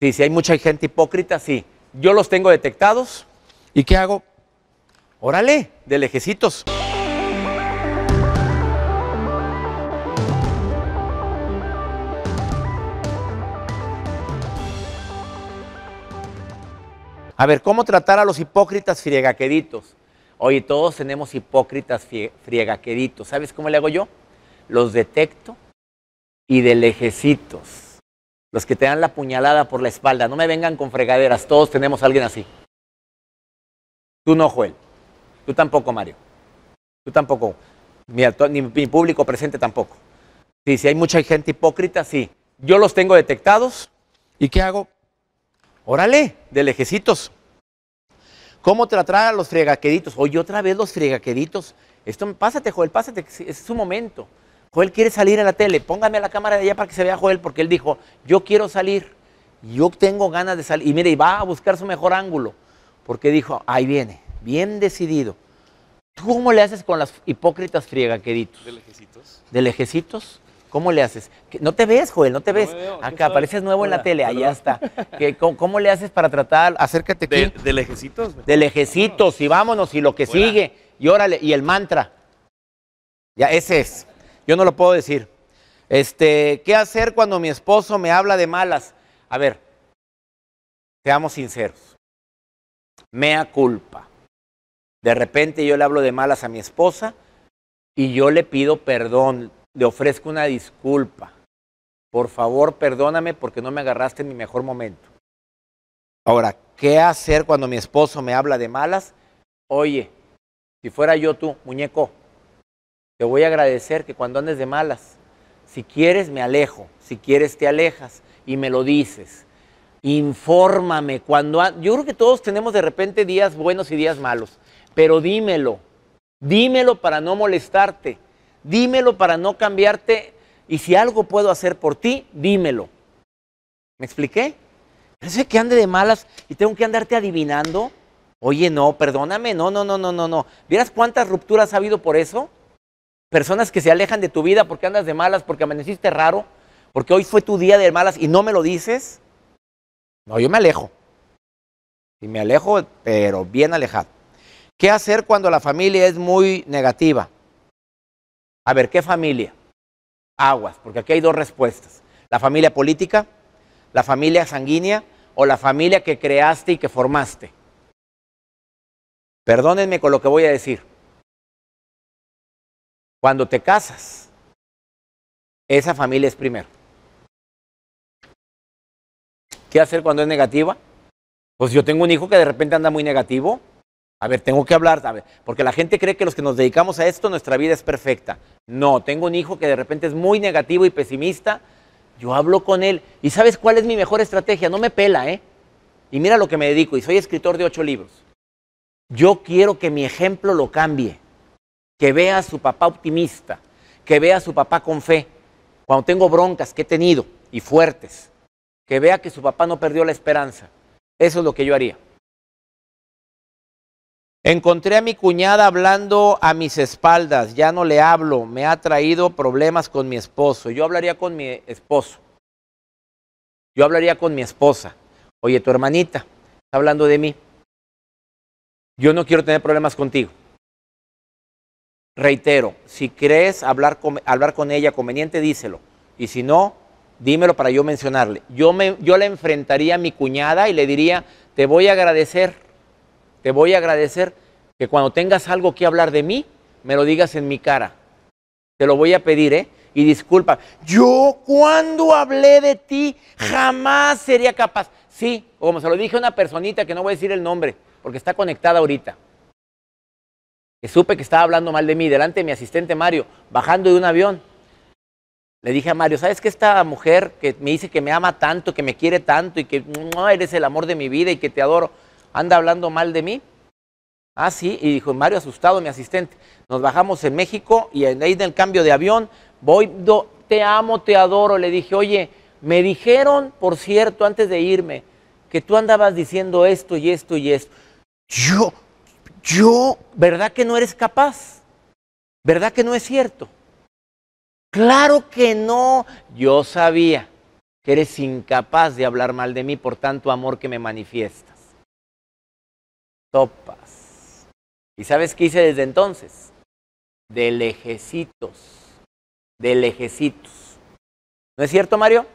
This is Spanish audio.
Sí, si hay mucha gente hipócrita, sí. Yo los tengo detectados. ¿Y qué hago? Órale, de lejecitos. A ver, ¿cómo tratar a los hipócritas friegaqueditos? Oye, todos tenemos hipócritas frie- friegaqueditos. ¿Sabes cómo le hago yo? Los detecto y de lejecitos. Los que te dan la puñalada por la espalda. No me vengan con fregaderas. Todos tenemos a alguien así. Tú no, Joel. Tú tampoco, Mario. Tú tampoco. Ni mi público presente tampoco. Sí, si hay mucha gente hipócrita, sí. Yo los tengo detectados. ¿Y qué hago? Órale, de lejecitos. ¿Cómo tratar a los fregaqueditos? Oye, otra vez los fregaqueditos. Esto, pásate, Joel, pásate, es su momento. Joel quiere salir en la tele. Póngame la cámara de allá para que se vea Joel, porque él dijo, yo quiero salir. Yo tengo ganas de salir. Y mire, y va a buscar su mejor ángulo. Porque dijo, ahí viene, bien decidido. ¿Tú cómo le haces con las hipócritas friegaqueditos? ¿De lejecitos? ¿De lejecitos? ¿Cómo le haces? No te ves, Joel, no te ves. veo, Acá apareces nuevo en la tele, allá está. ¿cómo, cómo le haces para tratar? Acércate aquí. ¿De, de lejecitos? De lejecitos y vámonos y lo que sigue. Y órale, y el mantra. Ya, ese es. Yo no lo puedo decir. Este, ¿qué hacer cuando mi esposo me habla de malas? A ver, seamos sinceros. Mea culpa. De repente yo le hablo de malas a mi esposa y yo le pido perdón, le ofrezco una disculpa. Por favor, perdóname porque no me agarraste en mi mejor momento. Ahora, ¿qué hacer cuando mi esposo me habla de malas? Oye, si fuera yo tú, muñeco, te voy a agradecer que cuando andes de malas, si quieres me alejo, si quieres te alejas y me lo dices. Infórmame cuando yo creo que todos tenemos de repente días buenos y días malos, pero dímelo. Dímelo para no molestarte. Dímelo para no cambiarte y si algo puedo hacer por ti, dímelo. ¿Me expliqué? De que ande de malas y tengo que andarte adivinando. Oye, no, perdóname, no, no, no, no, no, no. ¿Vieras cuántas rupturas ha habido por eso? Personas que se alejan de tu vida porque andas de malas, porque amaneciste raro, porque hoy fue tu día de malas y no me lo dices. No, yo me alejo. Y me alejo, pero bien alejado. ¿Qué hacer cuando la familia es muy negativa? A ver, ¿qué familia? Aguas, porque aquí hay dos respuestas. La familia política, la familia sanguínea o la familia que creaste y que formaste. Perdónenme con lo que voy a decir. Cuando te casas, esa familia es primero. ¿Qué hacer cuando es negativa? Pues yo tengo un hijo que de repente anda muy negativo. A ver, tengo que hablar, porque la gente cree que los que nos dedicamos a esto, nuestra vida es perfecta. No, tengo un hijo que de repente es muy negativo y pesimista. Yo hablo con él. ¿Y sabes cuál es mi mejor estrategia? No me pela, ¿eh? Y mira lo que me dedico, y soy escritor de ocho libros. Yo quiero que mi ejemplo lo cambie, que vea a su papá optimista, que vea a su papá con fe. Cuando tengo broncas que he tenido y fuertes, que vea que su papá no perdió la esperanza. Eso es lo que yo haría. Encontré a mi cuñada hablando a mis espaldas, ya no le hablo, me ha traído problemas con mi esposo. Yo hablaría con mi esposo. Yo hablaría con mi esposa. Oye, tu hermanita está hablando de mí. Yo no quiero tener problemas contigo. Reitero, si crees hablar con, hablar con ella conveniente, díselo. Y si no, dímelo para yo mencionarle. Yo, me, yo le enfrentaría a mi cuñada y le diría, te voy a agradecer, te voy a agradecer que cuando tengas algo que hablar de mí, me lo digas en mi cara. Te lo voy a pedir, ¿eh? Y disculpa, yo cuando hablé de ti jamás sería capaz. Sí, como se lo dije a una personita que no voy a decir el nombre, porque está conectada ahorita. Que supe que estaba hablando mal de mí delante de mi asistente Mario, bajando de un avión. Le dije a Mario, ¿sabes que esta mujer que me dice que me ama tanto, que me quiere tanto y que no eres el amor de mi vida y que te adoro, anda hablando mal de mí? Ah, sí, y dijo Mario asustado, mi asistente. Nos bajamos en México y ahí en el cambio de avión, voy, do- te amo, te adoro. Le dije, oye, me dijeron, por cierto, antes de irme, que tú andabas diciendo esto y esto y esto. Yo, yo, ¿verdad que no eres capaz? ¿Verdad que no es cierto? Claro que no, yo sabía. que eres incapaz de hablar mal de mí por tanto amor que me manifiestas. Topas. ¿Y sabes qué hice desde entonces? De lejecitos. De lejecitos. ¿No es cierto, Mario?